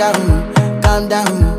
down, calm down.